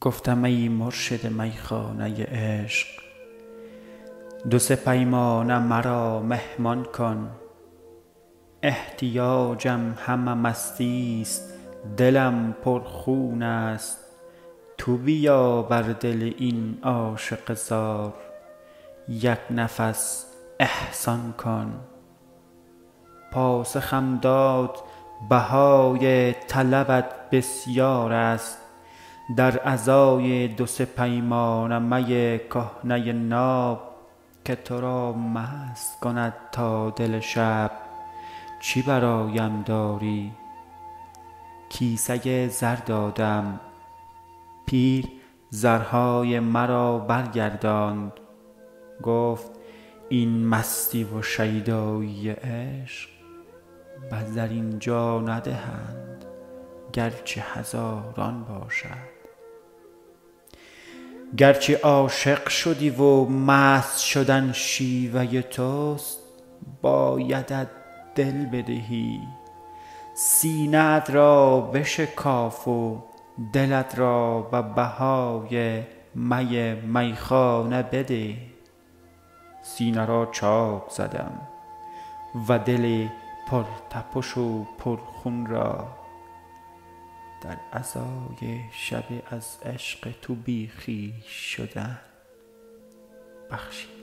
گفتم ای مرشد میخانه عشق دو سه پیمانه مرا مهمان کن. احتیاجم همه مستی ست دلم پر خون است. تو بیا بر دل این عاشق زار یک نفس احسان کن. پاسخم داد بهای طلبت بسیار است. در ازای دو سه پیمانه می کهنه ناب که تو را مست کند تا دل شب. چه برایم داری؟ کیسه زر دادم. پیر زرهای مرا برگرداند. گفت این مستی و شیدایی عشق بس در اینجا ندهند گرچه هزاران باشد. گرچه عاشق شدی و مست شدن شیوه توست بایدت دل بدهی. سینه را بشکاف و دلت را به بهای می میخانه بده. سینه را چاک زدم و دل پر تپش و پر خون را در عزای شب از عشق تو بی خویش شدن. بخشید.